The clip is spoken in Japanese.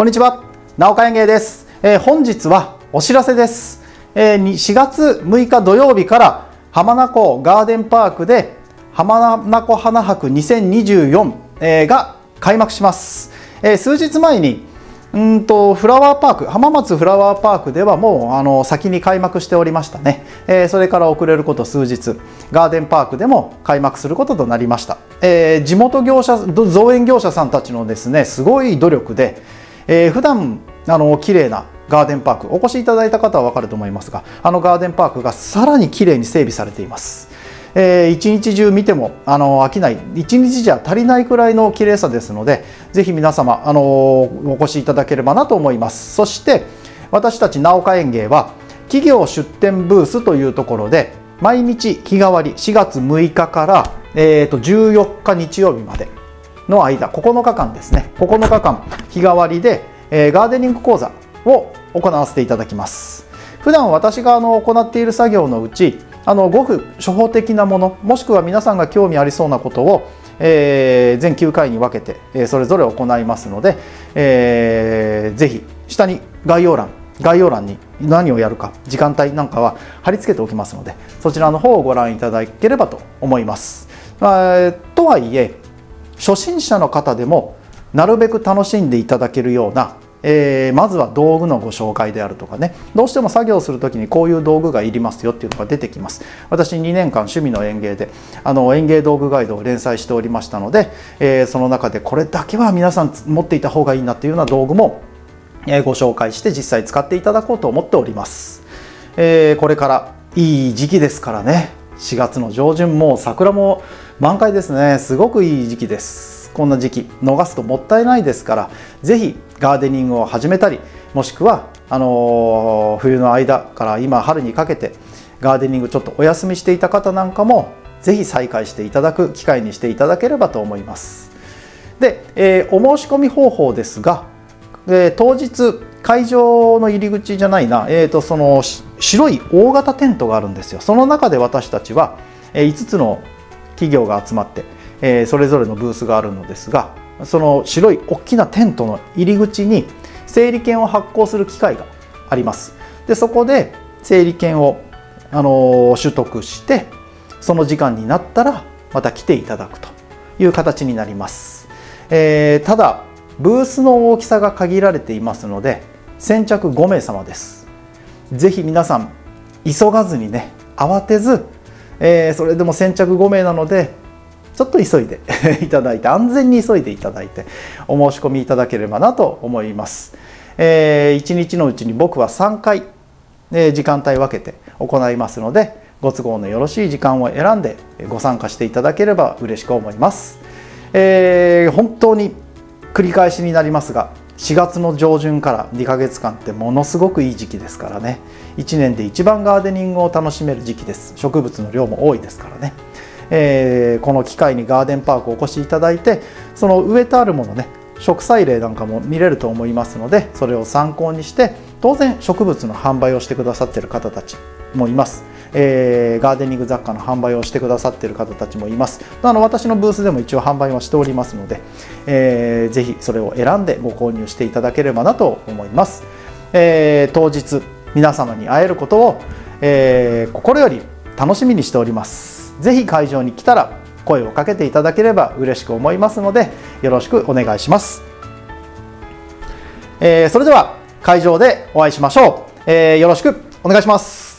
こんにちは。直岡園芸です、えー、本日はお知らせです、えー、4月6日土曜日から浜名湖ガーデンパークで浜名湖花博2024、えー、が開幕します、えー、数日前にうんとフラワーパーク浜松フラワーパークではもうあの先に開幕しておりましたね、えー、それから遅れること数日ガーデンパークでも開幕することとなりました、えー、地元業者造園業者さんたちのですねすごい努力で、えー、普段あの綺麗なガーデンパークお越しいただいた方は分かると思いますがあのガーデンパークがさらに綺麗に整備されています。えー、一日中見てもあの飽きない一日じゃ足りないくらいの綺麗さですのでぜひ皆様あのお越しいただければなと思います。そして私たち直岡園芸は企業出店ブースというところで毎日日替わり4月6日から、えー、と14日日曜日までの間9日間ですね9日間日替わりで、えー、ガーデニング講座を行わせていただきます普段私があの行っている作業のうちあのごく初歩的なものもしくは皆さんが興味ありそうなことを、えー、全9回に分けて、えー、それぞれ行いますので、えー、ぜひ下に概要欄概要欄に何をやるか時間帯なんかは貼り付けておきますのでそちらの方をご覧いただければと思います。とはいえ初心者の方でもなるべく楽しんでいただけるようなえー、まずは道具のご紹介であるとかね。どうしても作業する時にこういう道具がいりますよっていうのが出てきます。私2年間趣味の園芸であの園芸道具ガイドを連載しておりましたので、えー、その中でこれだけは皆さん持っていた方がいいなっていうような道具も、ご紹介して実際使っていただこうと思っております、えー、これからいい時期ですからね。4月の上旬も桜も満開ですねすごくいい時期ですこんな時期逃すともったいないですから是非ガーデニングを始めたりもしくはあの冬の間から今春にかけてガーデニングちょっとお休みしていた方なんかも是非再開していただく機会にしていただければと思います。で、えー、お申し込み方法ですが、えー、当日会場の入り口じゃないな、えーと、その白い大型テントがあるんですよ。その中で私たちは5つの企業が集まって、えー、それぞれのブースがあるのですがその白い大きなテントの入り口に整理券を発行する機会があります。でそこで整理券を、あの取得してその時間になったらまた来ていただくという形になります、えー、ただブースの大きさが限られていますので先着5名様です。是非皆さん急がずにね慌てず、えー、それでも先着5名なのでちょっと急いで いただいて安全に急いでいただいてお申し込みいただければなと思います、えー、1日のうちに僕は3回、えー、時間帯分けて行いますのでご都合のよろしい時間を選んでご参加していただければ嬉しく思います、えー、本当に繰り返しになりますが4月の上旬から2ヶ月間ってものすごくいい時期ですからね。1年で一番ガーデニングを楽しめる時期です。植物の量も多いですからね。えー、この機会にガーデンパークをお越しいただいてその植えてあるものね植栽例なんかも見れると思いますのでそれを参考にして当然植物の販売をしてくださってる方たちもいます、えー、ガーデニング雑貨の販売をしてくださっている方たちもいます。あの私のブースでも一応販売はしておりますので、えー、ぜひそれを選んでご購入していただければなと思います、えー、当日皆様に会えることを、えー、心より楽しみにしております。ぜひ会場に来たら声をかけていただければ嬉しく思いますのでよろしくお願いします、えー、それでは会場でお会いしましょう、えー、よろしくお願いします。